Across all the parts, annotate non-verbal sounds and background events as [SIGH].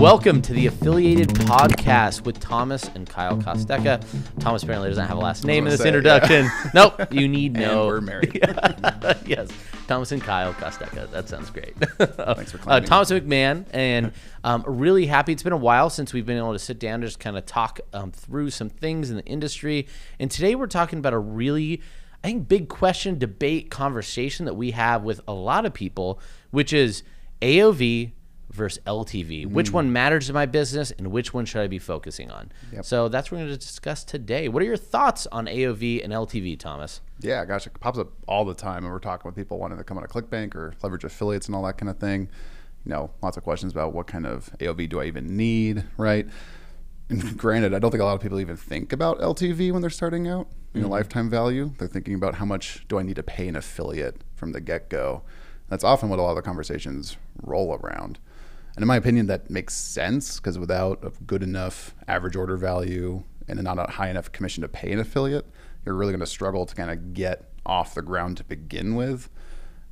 Welcome to the affiliated podcast with Thomas and Kyle Kostecka. Thomas apparently doesn't have a last name in this say, introduction. [LAUGHS] Nope, you need [LAUGHS] no. we're married. [LAUGHS] yes, Thomas and Kyle Kostecka. That sounds great. Thanks for uh, claiming. Thomas McMahon, and um, really happy. It's been a while since we've been able to sit down and just kind of talk um, through some things in the industry. And today we're talking about a really, I think, big question, debate, conversation that we have with a lot of people, which is AOV versus LTV. Mm. Which one matters to my business, and which one should I be focusing on? Yep. So that's what we're going to discuss today. What are your thoughts on AOV and LTV, Thomas? Yeah, gosh, it pops up all the time, and we're talking with people wanting to come on a ClickBank or leverage affiliates and all that kind of thing. You know, lots of questions about what kind of AOV do I even need, right? And granted, I don't think a lot of people even think about LTV when they're starting out. You know, mm-hmm. lifetime value. They're thinking about how much do I need to pay an affiliate from the get go. That's often what a lot of the conversations roll around. And in my opinion, that makes sense because without a good enough average order value and not a high enough commission to pay an affiliate, you're really going to struggle to kind of get off the ground to begin with.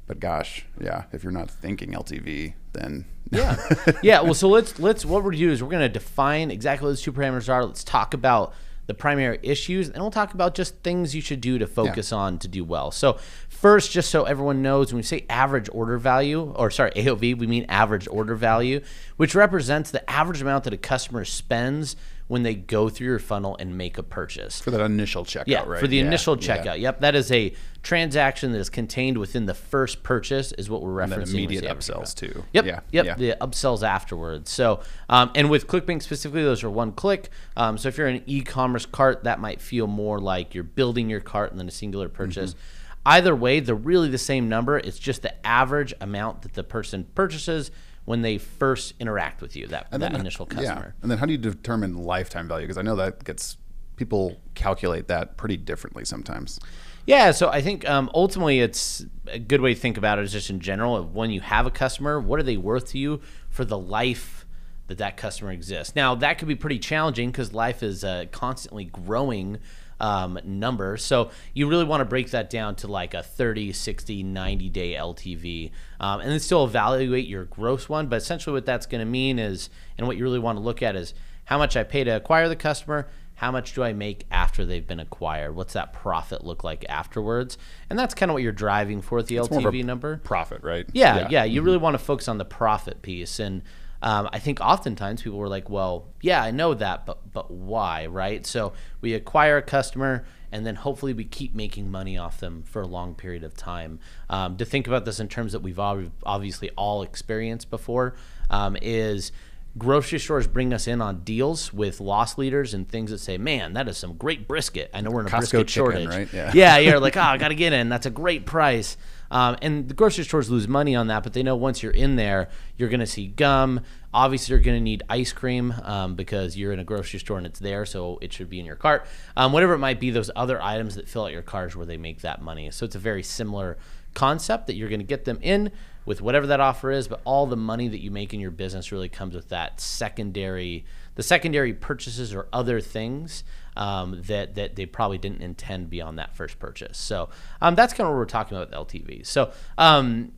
But gosh, yeah, if you're not thinking LTV, then [LAUGHS] Yeah, yeah. Well, so let's let's what we're gonna do is we're gonna define exactly what those two parameters are. Let's talk about the primary issues, and we'll talk about just things you should do to focus on to do well. So first, just so everyone knows, when we say average order value, or sorry, AOV, we mean average order value, which represents the average amount that a customer spends when they go through your funnel and make a purchase. for that initial checkout, Yeah, right? for the Yeah, initial yeah. checkout. Yep, that is a transaction that is contained within the first purchase, is what we're referencing. And then immediate upsells too. Yep. Yeah. Yep. Yeah. The upsells afterwards. So, um, and with ClickBank specifically, those are one click. Um, so if you're an e-commerce cart, that might feel more like you're building your cart and then a singular purchase. Mm-hmm. Either way, they're really the same number. It's just the average amount that the person purchases when they first interact with you. That that initial customer. Yeah. And then how do you determine lifetime value? Because I know that gets people calculate that pretty differently sometimes. Yeah, so I think um, ultimately it's a good way to think about it is just in general of when you have a customer, what are they worth to you for the life that that customer exists? Now that could be pretty challenging because life is a constantly growing um, number. So you really want to break that down to like a 30, 60, 90 day LTV um, and then still evaluate your gross one. But essentially what that's going to mean is, and what you really want to look at is how much I pay to acquire the customer, how much do I make after they've been acquired? What's that profit look like afterwards? And that's kind of what you're driving for with the a LTV number. Profit, right? Yeah, yeah. You really want to focus on the profit piece, and um, I think oftentimes people were like, "Well, yeah, I know that, but but why?" Right? So we acquire a customer, and then hopefully we keep making money off them for a long period of time. Um, to think about this in terms that we've ob- obviously all experienced before um, is grocery stores bring us in on deals with loss leaders and things that say, "Man, that is some great brisket." I know we're in a Costco brisket chicken, shortage. right? Yeah. yeah, you're like, "Oh, [LAUGHS] I got to get in. That's a great price." Um, and the grocery stores lose money on that, but they know once you're in there, you're going to see gum. Obviously, you're going to need ice cream um, because you're in a grocery store and it's there, so it should be in your cart. Um, whatever it might be, those other items that fill out your cars where they make that money. So it's a very similar concept that you're going to get them in with whatever that offer is, but all the money that you make in your business really comes with that secondary, the secondary purchases or other things um, that that they probably didn't intend beyond that first purchase. So um, that's kind of what we're talking about with LTV. So um,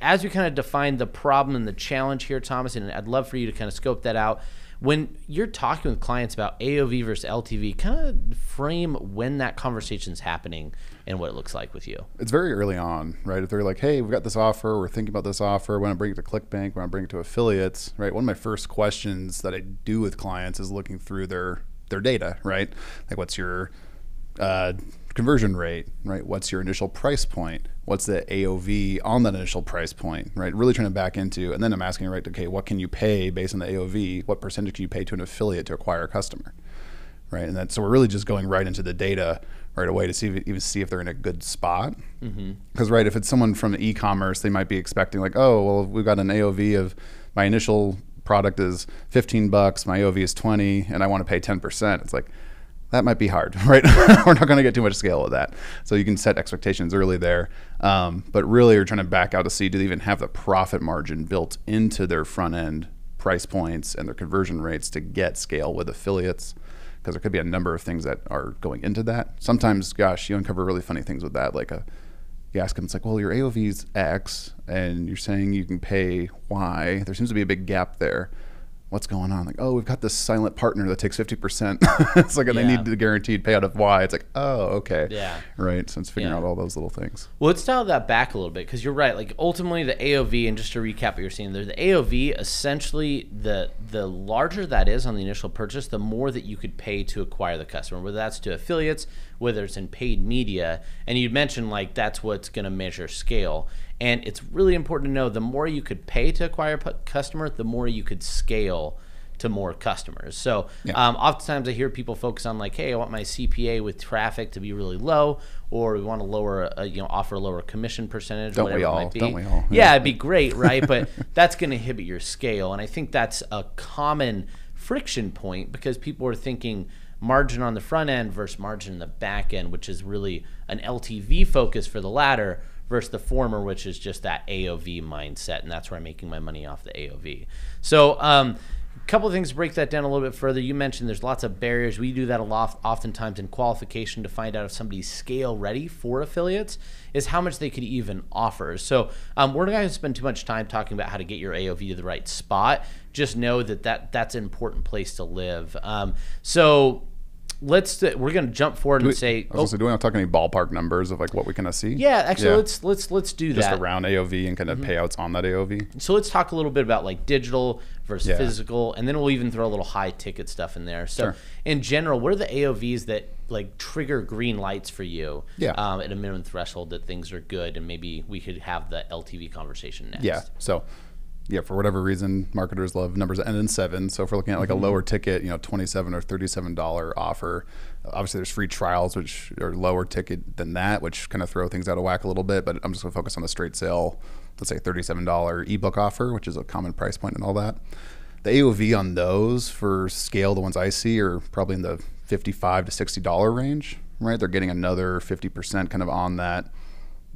as we kind of define the problem and the challenge here, Thomas, and I'd love for you to kind of scope that out. When you're talking with clients about AOV versus LTV, kind of frame when that conversation's happening and what it looks like with you. It's very early on, right? If they're like, hey, we've got this offer, we're thinking about this offer, want to bring it to ClickBank, want to bring it to affiliates, right? One of my first questions that I do with clients is looking through their their data, right? Like, what's your uh, conversion rate, right? What's your initial price point? What's the AOV on that initial price point, right? Really trying to back into, and then I'm asking, right, okay, what can you pay based on the AOV? What percentage can you pay to an affiliate to acquire a customer? right? And that so we're really just going right into the data right away to see if, even see if they're in a good spot. Because right, if it's someone from e-commerce, they might be expecting like, oh, well, we've got an AOV of my initial product is 15 bucks, my OV is 20, and I want to pay 10%. It's like that might be hard, [LAUGHS] right? [LAUGHS] We're not going to get too much scale with that. So you can set expectations early there. Um, but really, you're trying to back out to see do they even have the profit margin built into their front end price points and their conversion rates to get scale with affiliates because there could be a number of things that are going into that. Sometimes, gosh, you uncover really funny things with that. Like a, you ask them, it's like, well, your AOV is X, and you're saying you can pay Y. There seems to be a big gap there. What's going on? Like, oh, we've got this silent partner that takes 50%. [LAUGHS] it's like, and they need the guaranteed payout of Y. It's like, oh, okay. Yeah. Right. So it's figuring Yeah. out all those little things. Well, let's dial that back a little bit because you're right. Like ultimately, the AOV, and just to recap what you're seeing there, the AOV essentially the the larger that is on the initial purchase, the more that you could pay to acquire the customer, whether that's to affiliates, whether it's in paid media. And you mentioned like that's what's going to measure scale. And it's really important to know the more you could pay to acquire a customer, the more you could scale to more customers. So Yeah. um, oftentimes I hear people focus on like, hey, I want my CPA with traffic to be really low, or we want to lower, a, you know, offer a lower commission percentage. Don't whatever we it all? might be. Don't we all? Yeah, Yeah. it'd be great, right? but [LAUGHS] that's going to inhibit your scale, and I think that's a common friction point because people are thinking margin on the front end versus margin in the back end, which is really an LTV focus for the latter versus the former, which is just that AOV mindset, and that's where I'm making my money off the AOV. So, um, a couple of things to break that down a little bit further. You mentioned there's lots of barriers. We do that a lot, oftentimes in qualification to find out if somebody's scale ready for affiliates is how much they could even offer. So um, we're not going to spend too much time talking about how to get your AOV to the right spot. Just know that, that that's an important place to live. Um, so let's we're going to jump forward and We- say, I was gonna say, do we want to talk any ballpark numbers of like what we kind of see? yeah, actually, Yeah. let's let's let's do just that. Mm-hmm. around AOV and kind of payouts on that AOV. So let's talk a little bit about like digital versus Yeah. physical, and then we'll even throw a little high ticket stuff in there. So Sure. in general, what are the AOVs that like trigger green lights for you? Yeah. Um, at a minimum threshold that things are good, and maybe we could have the LTV conversation next. Yeah. So, yeah, for whatever reason, marketers love numbers that end in seven. So if we're looking at like Mm-hmm. a lower ticket, you know, twenty-seven or thirty-seven dollar offer, obviously there's free trials which are lower ticket than that, which kind of throw things out of whack a little bit. But I'm just gonna focus on the straight sale, let's say thirty-seven dollar ebook offer, which is a common price point and all that. The AOV on those for scale, the ones I see are probably in the fifty-five to sixty dollar range. Right, they're getting another fifty percent kind of on that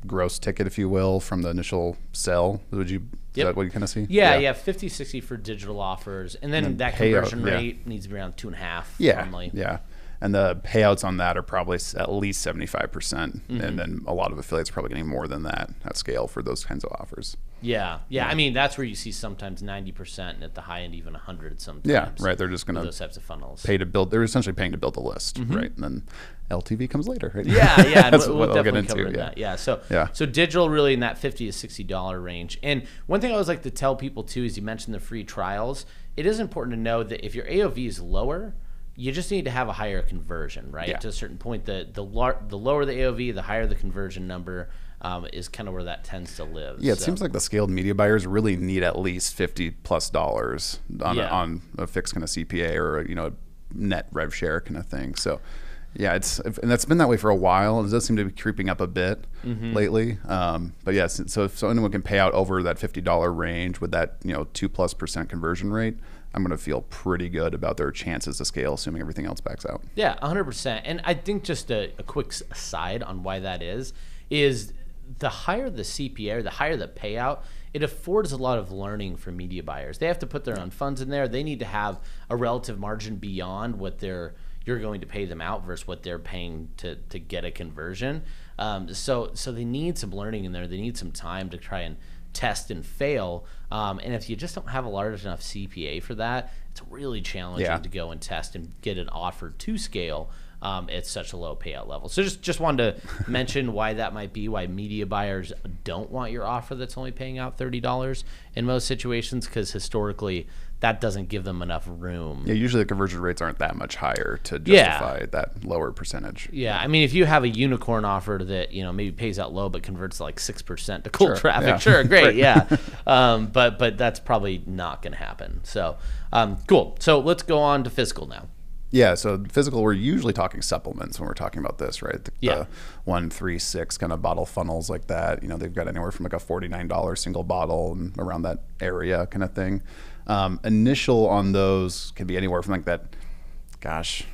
gross ticket, if you will, from the initial sell. Would you? Is Yep. that what you kind of see? Yeah, yeah, 50, 60 for digital offers, and then, then that conversion yeah. rate needs to be around two and a half. Yeah, normally. yeah. And the payouts on that are probably at least seventy five percent, Mm-hmm. and then a lot of affiliates are probably getting more than that at scale for those kinds of offers. Yeah, yeah. I mean, that's where you see sometimes ninety percent, and at the high end even hundred sometimes. Yeah, right. They're just gonna those types of funnels. pay to build. They're essentially paying to build a list, right? And then LTV comes later. Right? Mm-hmm. Yeah, yeah, [LAUGHS] That's we'll, what we'll I'll get into, cover yeah. that. Yeah, so Yeah. so digital really in that fifty to sixty dollar range. And one thing I always like to tell people too is you mentioned the free trials. It is important to know that if your AOV is lower, you just need to have a higher conversion, right? Yeah. To a certain point, the the lar- the lower the AOV, the higher the conversion number um, is kind of where that tends to live. Yeah, it So- seems like the scaled media buyers really need at least fifty plus dollars on, Yeah. a, on a fixed kind of CPA or a, you know net rev share kind of thing. So, yeah, it's and that's been that way for a while. It does seem to be creeping up a bit Mm-hmm. lately. Um, but yes, so if so anyone can pay out over that fifty dollar range with that you know two plus percent conversion rate, I'm going to feel pretty good about their chances to scale, assuming everything else backs out. Yeah, 100%. And I think just a, a quick aside on why that is, is the higher the CPA the higher the payout, it affords a lot of learning for media buyers. They have to put their own funds in there. They need to have a relative margin beyond what they're you're going to pay them out versus what they're paying to, to get a conversion. Um, so so they need some learning in there. They need some time to try and test and fail. Um, and if you just don't have a large enough CPA for that, it's really challenging Yeah. to go and test and get an offer to scale um, at such a low payout level. So just just wanted to [LAUGHS] mention why that might be, why media buyers don't want your offer that's only paying out thirty dollars in most situations, because historically that doesn't give them enough room. Yeah, usually the conversion rates aren't that much higher to Yeah. justify that lower percentage. Yeah, I mean, if you have a unicorn offer that you know maybe pays out low but converts like six percent to cold Sure, traffic, yeah. [LAUGHS] sure, [LAUGHS] great, Right. yeah. Um, but but that's probably not going to happen. So um, cool. So let's go on to physical now. Yeah, so physical, we're usually talking supplements when we're talking about this, right? The, Yeah. the one, three, six kind of bottle funnels like that. You know, they've got anywhere from like a $49 single bottle and around that area kind of thing. Um, initial on those can be anywhere from like that, gosh,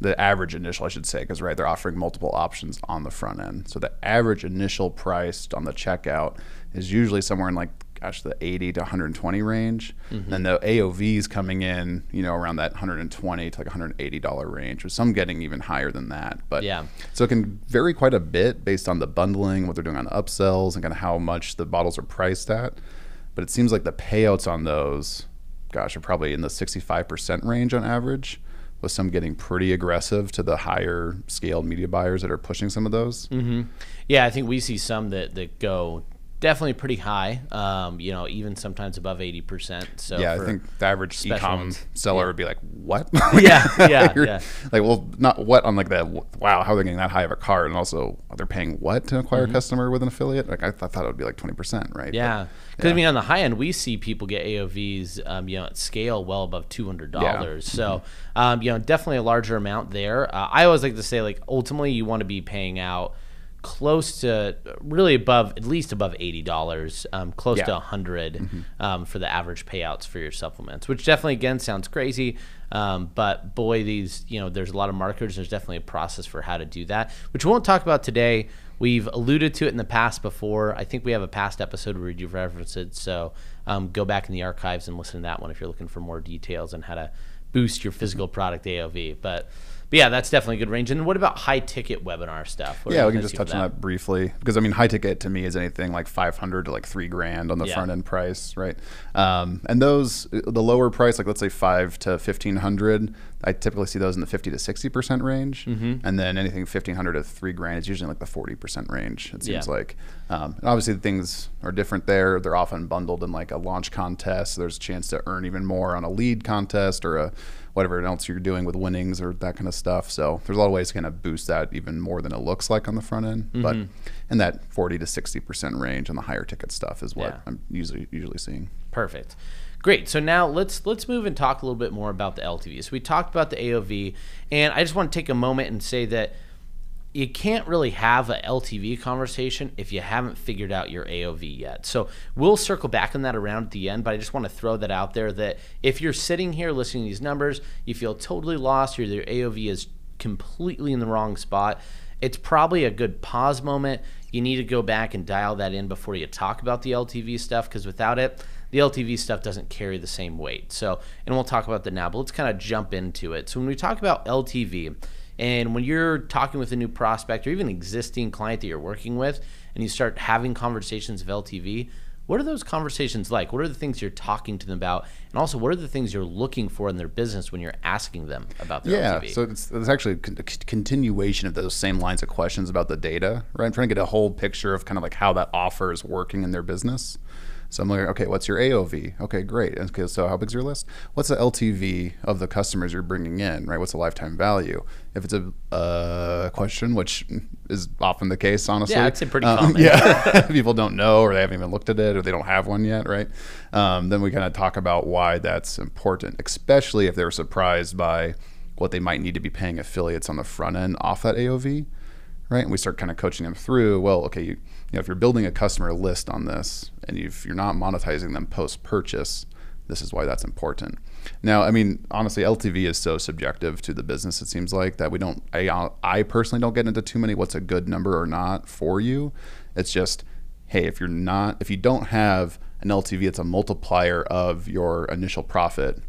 the average initial, I should say, because, right, they're offering multiple options on the front end. So the average initial price on the checkout is usually somewhere in like gosh, the 80 to 120 range. Mm-hmm. And the AOVs coming in, you know, around that 120 to like 180 dollar range, with some getting even higher than that. But Yeah. so it can vary quite a bit based on the bundling, what they're doing on upsells, and kind of how much the bottles are priced at. But it seems like the payouts on those, gosh, are probably in the 65% range on average, with some getting pretty aggressive to the higher scaled media buyers that are pushing some of those. Mm-hmm. Yeah, I think we see some that, that go definitely pretty high. Um, you know, even sometimes above eighty percent. So yeah, I think the average ecom ones. seller Yeah. would be like, "What?" [LAUGHS] Yeah, [LAUGHS] yeah, yeah. Like, well, not what on like that. Wow, how are they getting that high of a cart? And also, they're paying what to acquire a customer with an affiliate? Like, I, th- I thought it would be like twenty percent, right? Mm-hmm. Yeah, because Yeah. I mean, on the high end, we see people get AOVs, um, you know, at scale well above two hundred dollars. So, um, you know, definitely a larger amount there. Uh, I always like to say, like, ultimately, you want to be paying out close to really above at least above eighty dollars, um, close Yeah. to a 100 um, for the average payouts for your supplements, which definitely again sounds crazy. Um, but boy, these you know, there's a lot of marketers. There's definitely a process for how to do that, which we won't talk about today. We've alluded to it in the past before. I think we have a past episode where you've referenced it. So um, go back in the archives and listen to that one if you're looking for more details on how to boost your physical product AOV. But but yeah, that's definitely a good range. And what about high ticket webinar stuff? What Yeah, we can just touch on that briefly because I mean, high ticket to me is anything like five hundred to like three grand on the Yeah. front end price, right? Um, and those, the lower price, like let's say five to fifteen hundred, I typically see those in the fifty to sixty percent range, Mm-hmm. and then anything fifteen hundred to three grand is usually like the forty percent range. It seems Yeah. like, um, and obviously things are different there. They're often bundled in like a launch contest. There's a chance to earn even more on a lead contest or a whatever else you're doing with winnings or that kind of stuff. So there's a lot of ways to kind of boost that even more than it looks like on the front end. But Mm-hmm. in that 40 to 60 percent range on the higher ticket stuff is what Yeah. I'm usually usually seeing. Perfect. Great. So now let's let's move and talk a little bit more about the LTV. So we talked about the AOV, and I just want to take a moment and say that you can't really have a LTV conversation if you haven't figured out your AOV yet. So we'll circle back on that around at the end, but I just want to throw that out there that if you're sitting here listening to these numbers, you feel totally lost, or your AOV is completely in the wrong spot, it's probably a good pause moment. You need to go back and dial that in before you talk about the LTV stuff because without it, the LTV stuff doesn't carry the same weight. So, and we'll talk about that now, but let's kind of jump into it. So, when we talk about LTV, and when you're talking with a new prospect or even existing client that you're working with, and you start having conversations of LTV, what are those conversations like? What are the things you're talking to them about? And also, what are the things you're looking for in their business when you're asking them about their Yeah, LTV? so it's, it's actually a con- a c- continuation of those same lines of questions about the data, right? I'm trying to get a whole picture of kind of like how that offer is working in their business. So I'm like, okay, what's your AOV? Okay, great. Okay, so how big's your list? What's the LTV of the customers you're bringing in, right? What's the lifetime value? If it's a uh, question, which is often the case, honestly. Yeah, it's pretty Um, common. [LAUGHS] Yeah, [LAUGHS] [LAUGHS] people don't know, or they haven't even looked at it, or they don't have one yet, right? Um, then we kind of talk about why that's important, especially if they're surprised by what they might need to be paying affiliates on the front end off that AOV, right? And we start kind of coaching them through. Well, okay, you, you know, if you're building a customer list on this, and if you're not monetizing them post purchase, this is why that's important. Now, I mean, honestly, LTV is so subjective to the business. It seems like that we don't. I I personally don't get into too many. What's a good number or not for you? It's just, hey, if you're not, if you don't have an LTV, it's a multiplier of your initial profit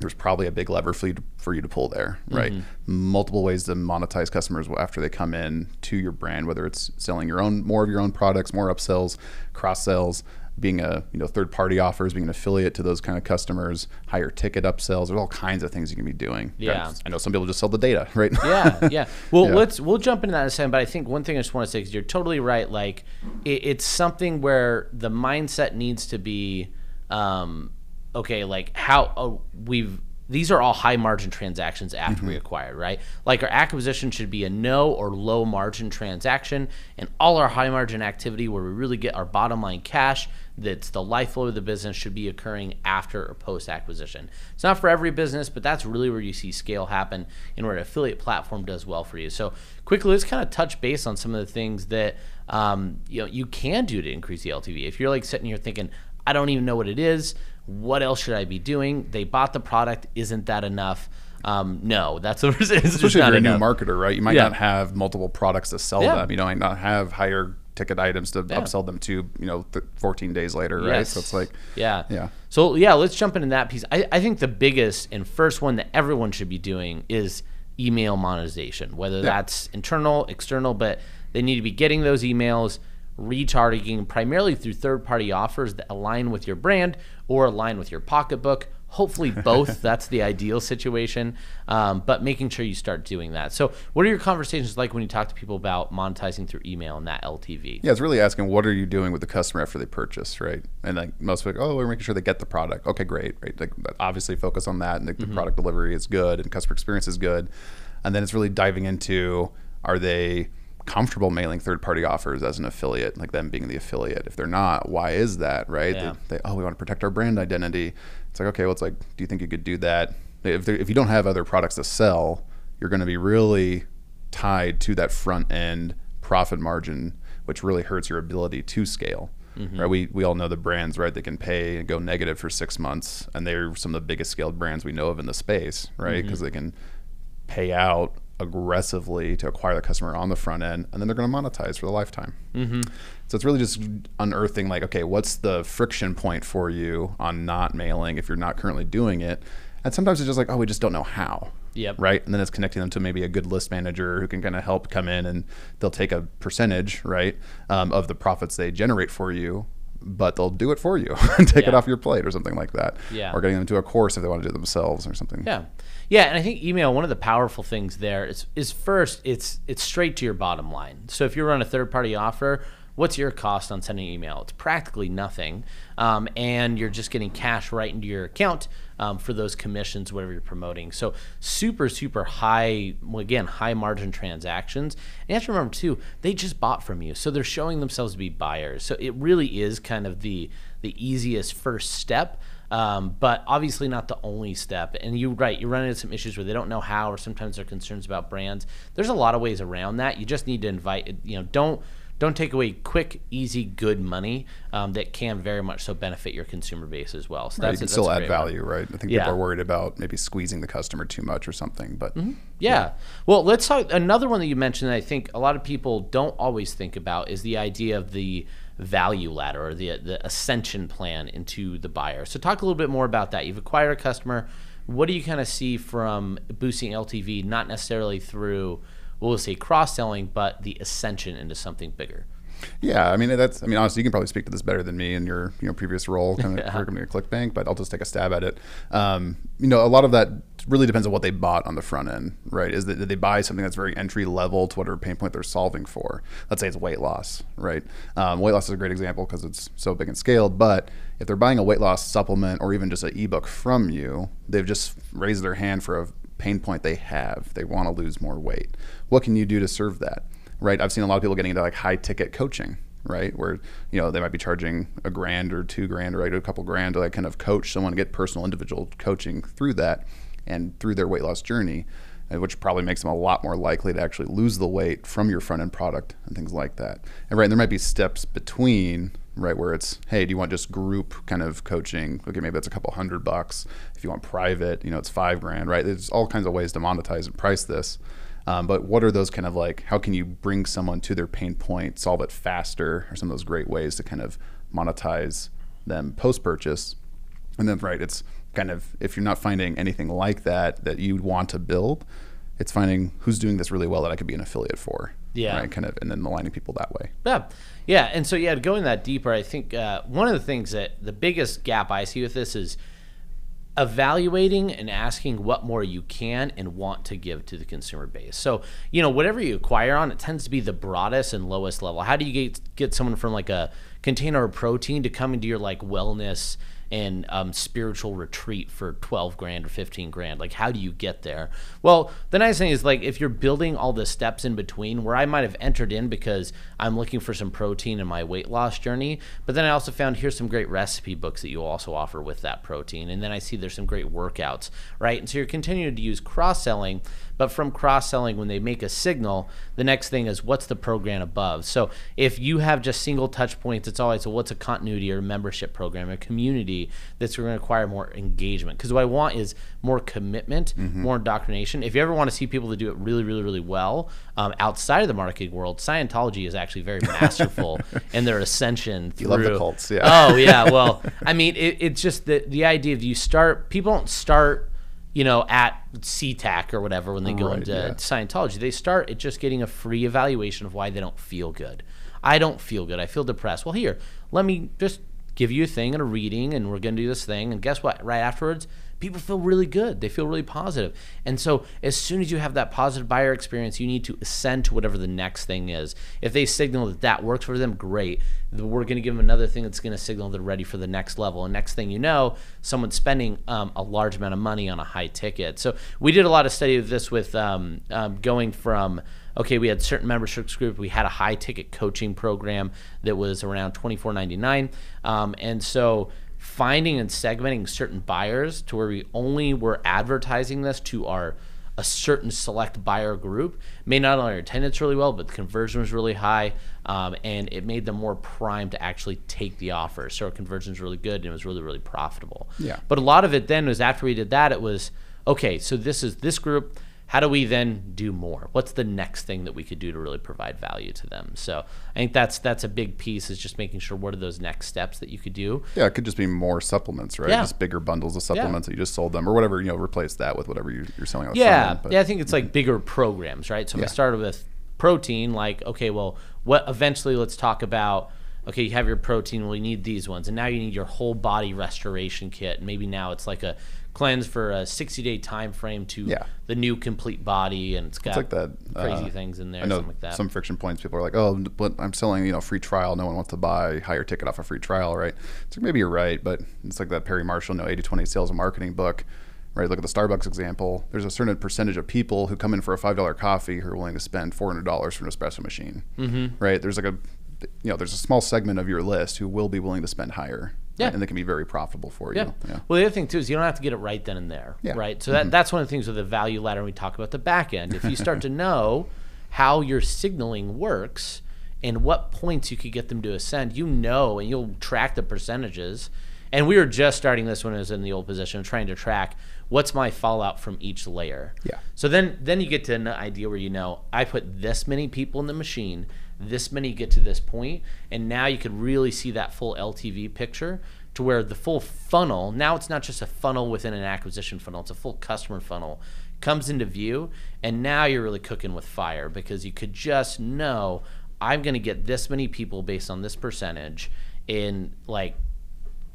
there's probably a big lever for you to, for you to pull there, right? Multiple ways to monetize customers after they come in to your brand, whether it's selling your own more of your own products, more upsells, cross sells, being a you know third party offers, being an affiliate to those kind of customers, higher ticket upsells. There's all kinds of things you can be doing. Yeah. I know some people just sell the data, [LAUGHS] right? yeah, yeah. Well, Yeah. let's we'll jump into that in a second. But I think one thing I just want to say is you're totally right. Like it, it's something where the mindset needs to be, um, okay, like how oh, we've. These are all high margin transactions after we acquired, right? Like our acquisition should be a no or low margin transaction, and all our high margin activity where we really get our bottom line cash that's the lifeblood of the business should be occurring after or post acquisition. It's not for every business, but that's really where you see scale happen and where an affiliate platform does well for you. So quickly, let's kind of touch base on some of the things that um, you know you can do to increase the LTV. If you're like sitting here thinking, I don't even know what it is, what else should I be doing? They bought the product, isn't that enough? Um, no, that's [LAUGHS] it's just Especially if you're a new marketer, right? You might Yeah. not have multiple products to sell Yeah. them. You know, might not have higher ticket items to Yeah. upsell them to, you know, th- 14 days later, right? So it's like, Yeah. Yeah. So yeah, let's jump into that piece. I, I think the biggest and first one that everyone should be doing is email monetization, whether that's internal, external, but they need to be getting those emails, retargeting primarily through third party offers that align with your brand or align with your pocketbook. Hopefully [LAUGHS] both. that's the ideal situation. Um, but making sure you start doing that. So, what are your conversations like when you talk to people about monetizing through email and that LTV? Yeah, it's really asking what are you doing with the customer after they purchase, right? And like most people, oh, we're making sure they get the product. Okay, great, right? Like obviously focus on that, and the, the product delivery is good, and customer experience is good, and then it's really diving into are they comfortable mailing third-party offers as an affiliate, like them being the affiliate. If they're not, why is that, right? Yeah. They, they, oh, we want to protect our brand identity. It's like okay, well, it's like, do you think you could do that? If if you don't have other products to sell, you're going to be really tied to that front end profit margin, which really hurts your ability to scale. Mm-hmm. Right? We we all know the brands, right? They can pay and go negative for six months, and they're some of the biggest scaled brands we know of in the space, right? Mm-hmm. Because they can pay out aggressively to acquire the customer on the front end, and then they're going to monetize for the lifetime. Mm-hmm. So it's really just unearthing, like, okay, what's the friction point for you on not mailing if you're not currently doing it? And sometimes it's just like, oh, we just don't know how. Yep. Right. And then it's connecting them to maybe a good list manager who can kind of help come in and they'll take a percentage, right, um, of the profits they generate for you, but they'll do it for you [LAUGHS] and take it off your plate or something like that. Yeah. Or getting them to a course if they want to do it themselves or something. Yeah, yeah, and I think email. One of the powerful things there is is first it's it's straight to your bottom line. So if you run a third party offer, what's your cost on sending email? It's practically nothing, um, and you're just getting cash right into your account um, for those commissions, whatever you're promoting. So super super high, again high margin transactions. And you have to remember too, they just bought from you, so they're showing themselves to be buyers. So it really is kind of the the easiest first step um, but obviously not the only step. And you're right, you run into some issues where they don't know how, or sometimes they're concerns about brands. There's a lot of ways around that. You just need to invite, you know, don't don't take away quick, easy, good money um, that can very much so benefit your consumer base as well. So Right, that's you can still add great one. value, right? I think Yeah. people are worried about maybe squeezing the customer too much or something, but Yeah. Well, let's talk. Another one that you mentioned that I think a lot of people don't always think about is the idea of the value ladder or the the ascension plan into the buyer. So talk a little bit more about that. You've acquired a customer. What do you kind of see from boosting LTV, not necessarily through, we'll say cross selling, but the ascension into something bigger? Yeah, I mean that's. I mean honestly, you can probably speak to this better than me in your you know previous role, kind of working at ClickBank. But I'll just take a stab at it. Um, you know, a lot of that really depends on what they bought on the front end, right? Is that did they buy something that's very entry level to whatever pain point they're solving for? Let's say it's weight loss, right? Um, weight loss is a great example because it's so big and scaled. But if they're buying a weight loss supplement or even just an ebook from you, they've just raised their hand for a pain point they have. They want to lose more weight. What can you do to serve that? right? I've seen a lot of people getting into like high ticket coaching, right? Where you know they might be charging a grand or two grand or a couple grand to like kind of coach someone, to get personal individual coaching through that and through their weight loss journey, uh, which probably makes them a lot more likely to actually lose the weight from your front end product and things like that. And right, there might be steps between. Right where it's, hey, do you want just group kind of coaching? Okay, maybe that's a couple hundred bucks. If you want private, you know, it's five grand, right? There's all kinds of ways to monetize and price this. Um, but what are those kind of like? How can you bring someone to their pain point, solve it faster, or some of those great ways to kind of monetize them post purchase? And then, right, it's kind of if you're not finding anything like that that you'd want to build, it's finding who's doing this really well that I could be an affiliate for. Yeah. Right, kind of, and then aligning people that way. Yeah, yeah, and so yeah, going that deeper, I think uh, one of the things that the biggest gap I see with this is evaluating and asking what more you can and want to give to the consumer base. So, you know, whatever you acquire on, it tends to be the broadest and lowest level. How do you get get someone from like a container of protein to come into your like wellness and um, spiritual retreat for 12 grand or 15 grand? Like how do you get there? Well the nice thing is like if you're building all the steps in between where i might have entered in because i'm looking for some protein in my weight loss journey but then i also found here's some great recipe books that you also offer with that protein and then i see there's some great workouts right? And so you're continuing to use cross-selling but from cross-selling when they make a signal the next thing is what's the program above so if you have just single touch points it's always well, what's a continuity or membership program a community that's going to require more engagement. Because what I want is more commitment, Mm-hmm. more indoctrination. If you ever want to see people that do it really, really, really well um, outside of the marketing world, Scientology is actually very masterful [LAUGHS] in their ascension. Through, You love the cults, yeah. Oh yeah. Well, I mean, it, it's just the the idea of you start. People don't start you know, at SeaTac or whatever when they go Right, into yeah. Scientology. They start at just getting a free evaluation of why they don't feel good. I don't feel good. I feel depressed. Well, here, let me just give you a thing and a reading, and we're going to do this thing. And guess what? Right afterwards, people feel really good. They feel really positive. And so, as soon as you have that positive buyer experience, you need to ascend to whatever the next thing is. If they signal that that works for them, great. We're going to give them another thing that's going to signal they're ready for the next level. And next thing you know, someone's spending um, a large amount of money on a high ticket. So we did a lot of study of this with um, um, going from okay, we had certain memberships group. We had a high ticket coaching program that was around twenty four ninety nine, um, and so finding and segmenting certain buyers to where we only were advertising this to our a certain select buyer group made not only our attendance really well, but the conversion was really high, um, and it made them more primed to actually take the offer. So our conversion was really good, and it was really really profitable. Yeah. But a lot of it then was after we did that, it was okay. So this is this group. How do we then do more? What's the next thing that we could do to really provide value to them? So I think that's that's a big piece is just making sure what are those next steps that you could do. Yeah, it could just be more supplements, right? Yeah. Just bigger bundles of supplements that you just sold them, or whatever. You know, replace that with whatever you, you're selling. On the front Yeah, yeah. I think it's like bigger programs, right? So if I started with protein, like okay, well, what eventually let's talk about. Okay, you have your protein. Well, you need these ones, and now you need your whole body restoration kit. And maybe now it's like a cleanse for a 60 day time frame to Yeah. the new complete body, and it's got It's like that crazy uh, things in there, I know something like that. some friction points. People are like, "Oh, but I'm selling, you know, free trial. No one wants to buy higher ticket off a free trial, right?" It's like maybe you're right, but it's like that Perry Marshall, you no 80-20 sales and marketing book, right? Look at the Starbucks example. There's a certain percentage of people who come in for a five dollar coffee who are willing to spend four hundred dollars for an espresso machine, mm-hmm. right? There's like a, you know, there's a small segment of your list who will be willing to spend higher, Yeah. right? and they can be very profitable for you. Yeah. Well, the other thing too is you don't have to get it right then and there, Yeah. Mm-hmm. right? So that that's one of the things with the value ladder. when We talk about the back end. If you start to [LAUGHS] know how your signaling works and what points you could get them to ascend, you know, and you'll track the percentages. And we were just starting this when I was in the old position, trying to track what's my fallout from each layer. Yeah. So then then you get to an idea where you know I put this many people in the machine, this many get to this point, and now you can really see that full LTV picture to where the full funnel, now it's not just a funnel within an acquisition funnel, it's a full customer funnel comes into view and now you're really cooking with fire because you could just know I'm going to get this many people based on this percentage in like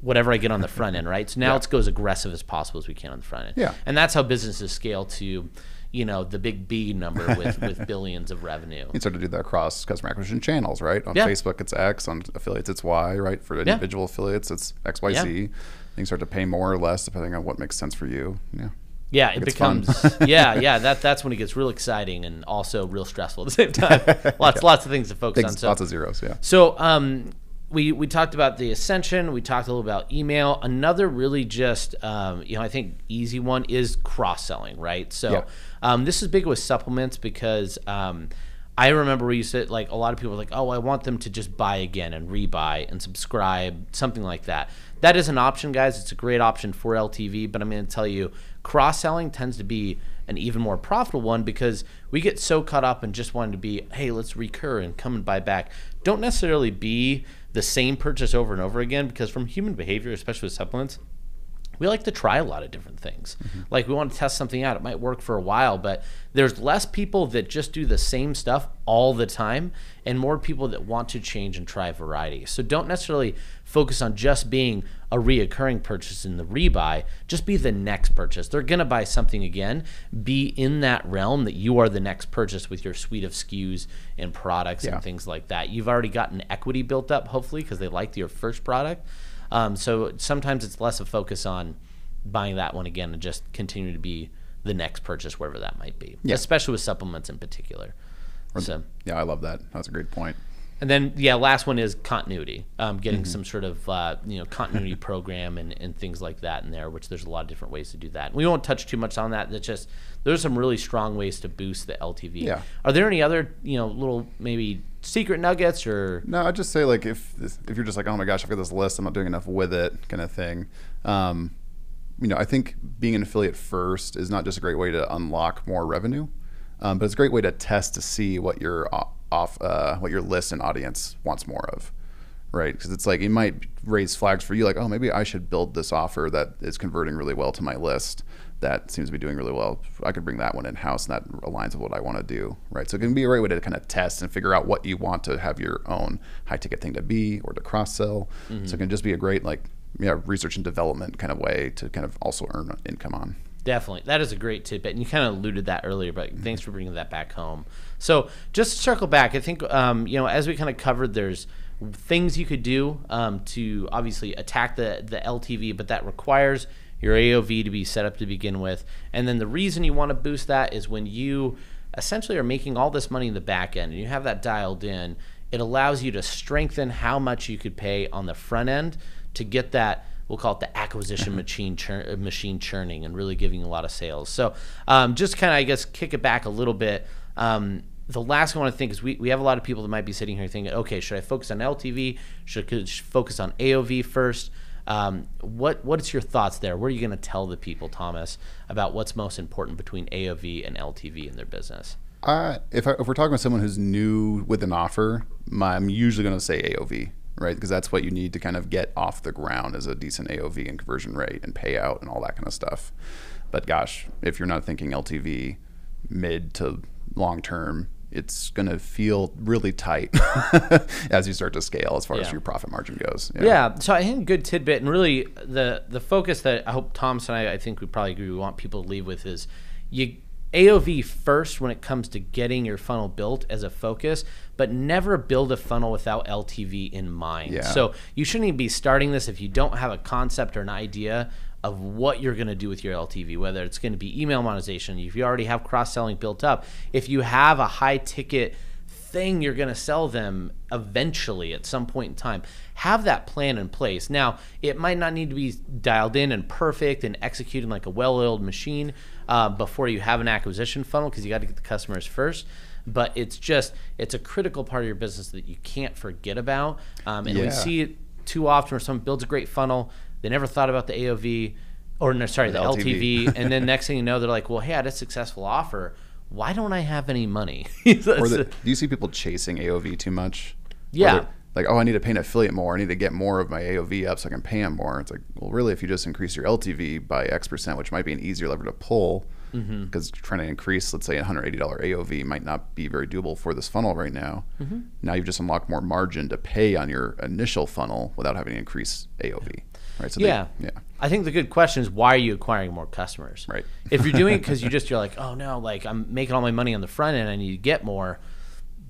whatever I get on the front end, right? So now Yeah. let's go as aggressive as possible as we can on the front end. Yeah. And that's how businesses scale to, you know, the big B number with, with [LAUGHS] billions of revenue. You start to do that across customer acquisition channels, right? On Yeah. Facebook, it's X. On affiliates, it's Y, right? For individual affiliates, it's X, Y, Z. Yeah. You can start to pay more or less depending on what makes sense for you. Yeah. Yeah, it fun. becomes [LAUGHS] yeah, [LAUGHS] yeah. That that's when it gets real exciting and also real stressful at the same time. lots lots of things to focus Big, on. So lots of zeros, yeah. So um, we we talked about the ascension. We talked a little about email. Another really just um, you know I think easy one is cross selling, right? So Yeah. Um, this is big with supplements because um, I remember we used to like a lot of people were like, oh, I want them to just buy again and rebuy and subscribe, something like that. That is an option, guys. It's a great option for LTV, but I'm going to tell you, cross selling tends to be an even more profitable one because we get so caught up in just wanting to be, hey, let's recur and come and buy back. Don't necessarily be the same purchase over and over again because from human behavior, especially with supplements, we like to try a lot of different things. Mm-hmm. Like we want to test something out. It might work for a while, but there's less people that just do the same stuff all the time and more people that want to change and try variety. So don't necessarily focus on just being a reoccurring purchase in the rebuy. Just be the next purchase. They're going to buy something again. Be in that realm that you are the next purchase with your suite of SKUs and products Yeah. and things like that. You've already gotten equity built up, hopefully, because they liked your first product. Um, so sometimes it's less a focus on buying that one again and just continue to be the next purchase, wherever that might be. Yeah. Especially with supplements in particular. So Yeah, I love that. That's a great point. And then, yeah, last one is continuity. Um, getting some sort of uh, you know continuity [LAUGHS] program and, and things like that in there, which there's a lot of different ways to do that. We won't touch too much on that. That's just there's some really strong ways to boost the LTV. Yeah. Are there any other you know little maybe secret nuggets or No, I'd just say like if if you're just like, oh my gosh, I've got this list, I'm not doing enough with it, kind of thing. Um, you know, I think being an affiliate first is not just a great way to unlock more revenue, um, but it's a great way to test to see what your off uh, what your list and audience wants more of, right? Because it's like it might raise flags for you, like, oh, maybe I should build this offer that is converting really well to my list. That seems to be doing really well. I could bring that one in house, and that aligns with what I want to do, right? So it can be a great way to kind of test and figure out what you want to have your own high ticket thing to be or to cross sell. So it can just be a great like yeah research and development kind of way to kind of also earn income on. Definitely. That is a great tidbit. And you kind of alluded that earlier, but thanks for bringing that back home. So just to circle back, I think, um, you know, as we kind of covered, there's things you could do um, to obviously attack the, the LTV, but that requires your AOV to be set up to begin with. And then the reason you want to boost that is when you essentially are making all this money in the back end and you have that dialed in, it allows you to strengthen how much you could pay on the front end to get that we'll call it the acquisition machine churn, uh, machine churning and really giving a lot of sales. So um, just kind of I guess kick it back a little bit. Um, the last thing I want to think is we, we have a lot of people that might be sitting here thinking, okay, should I focus on LTV? Should I focus on AOV first? Um, what what's your thoughts there? What are you going to tell the people, Thomas, about what's most important between AOV and LTV in their business? Uh, if, I, if we're talking with someone who's new with an offer, my, I'm usually going to say AOV, right? Because that's what you need to kind of get off the ground as a decent AOV and conversion rate and payout and all that kind of stuff. But gosh, if you're not thinking LTV mid to long term, it's going to feel really tight [LAUGHS] as you start to scale as far Yeah. as your profit margin goes. Yeah. so I think good tidbit, and really the the focus that I hope Thomas and I, I think we probably agree we want people to leave with is you AOV first when it comes to getting your funnel built as a focus, but never build a funnel without LTV in mind. Yeah. So you shouldn't even be starting this if you don't have a concept or an idea of what you're going to do with your LTV, whether it's going to be email monetization, if you already have cross selling built up, if you have a high ticket thing you're going to sell them eventually at some point in time. Have that plan in place. Now, it might not need to be dialed in and perfect and executing like a well oiled machine uh, before you have an acquisition funnel because you got to get the customers first. But it's just, it's a critical part of your business that you can't forget about. Um, and we see it too often where someone builds a great funnel, they never thought about the AOV. Or no, sorry, the, The LTV, LTV. [LAUGHS] and then [LAUGHS] next thing you know, they're like, "Well, hey, I had a successful offer. Why don't I have any money?" [LAUGHS] Or the, do you see people chasing AOV too much? Yeah. Like, oh, I need to pay an affiliate more. I need to get more of my AOV up so I can pay them more. It's like, well, really, if you just increase your LTV by X percent, which might be an easier lever to pull, Mm-hmm. because trying to increase, let's say, a $180 AOV might not be very doable for this funnel right now. Mm-hmm. Now you've just unlocked more margin to pay on your initial funnel without having to increase AOV. Right. So they- yeah. yeah. I think the good question is why are you acquiring more customers? Right. if you're doing it because [LAUGHS] you just you're like, oh no, like I'm making all my money on the front end, I need to get more.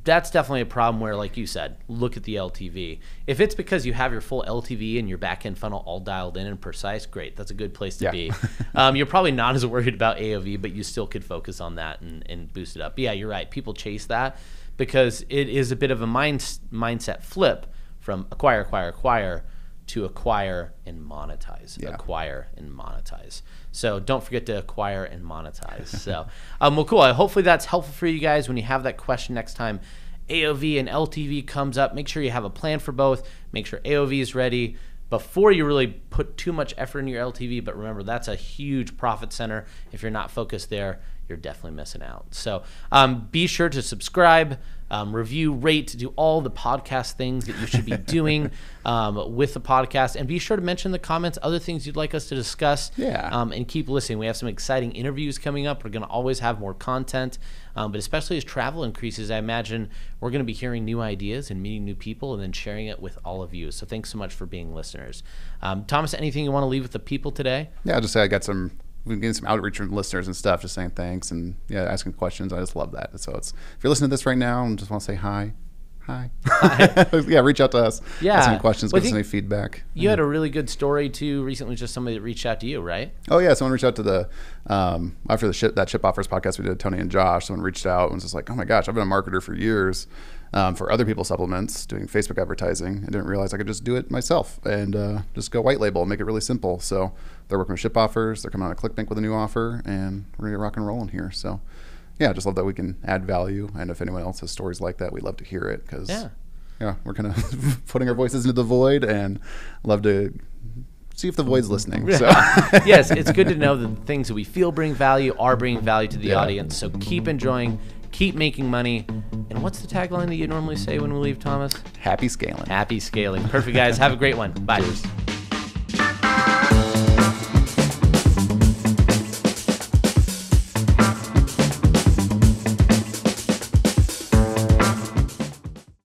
That's definitely a problem where, like you said, look at the LTV. If it's because you have your full LTV and your back end funnel all dialed in and precise, great. That's a good place to Yeah. be. [LAUGHS] um, you're probably not as worried about AOV, but you still could focus on that and, and boost it up. But yeah, you're right. People chase that because it is a bit of a mind, mindset flip from acquire, acquire, acquire to acquire and monetize. Yeah. Acquire and monetize. So don't forget to acquire and monetize. so, [LAUGHS] um, well, cool. Uh, Hopefully that's helpful for you guys when you have that question next time. AOV and LTV comes up. Make sure you have a plan for both. Make sure AOV is ready before you really put too much effort in your LTV. But remember, that's a huge profit center. If you're not focused there, you're definitely missing out. So um, be sure to subscribe, um, review, rate, do all the podcast things that you should be [LAUGHS] [LAUGHS] doing um, with the podcast. And be sure to mention in the comments other things you'd like us to discuss. Yeah. Um, and keep listening. We have some exciting interviews coming up. We're going to always have more content. Um, but especially as travel increases, I imagine we're going to be hearing new ideas and meeting new people and then sharing it with all of you. So thanks so much for being listeners. Um, Thomas, anything you want to leave with the people today? Yeah, I'll just say I got some. We've been getting some outreach from listeners and stuff, just saying thanks and yeah, asking questions. I just love that. So it's if you're listening to this right now and just want to say hi, hi, [LAUGHS] yeah, reach out to us. Yeah. ask any questions, Well, give us any feedback. You had a really good story too recently, just somebody that reached out to you, right? Oh yeah, someone reached out to the um, after the ship that ship offers podcast we did Tony and Josh. Someone reached out and was just like, "Oh my gosh, I've been a marketer for years. um, for other people's supplements, doing Facebook advertising. I didn't realize I could just do it myself and uh, just go white label, and make it really simple. So they're working with ship offers. They're coming out of ClickBank with a new offer, and we're gonna get rock and rolling here. So yeah, I just love that we can add value. And if anyone else has stories like that, we'd love to hear it because Yeah. yeah, we're kind of [LAUGHS] putting our voices into the void and love to see if the void's listening. So [LAUGHS] yes, it's good to know that the things that we feel bring value are bringing value to the Yeah. audience. So keep enjoying, keep making money. And what's the tagline that you normally say when we leave, Thomas? happy scaling. Happy scaling. Perfect, guys. Have a great one. Bye.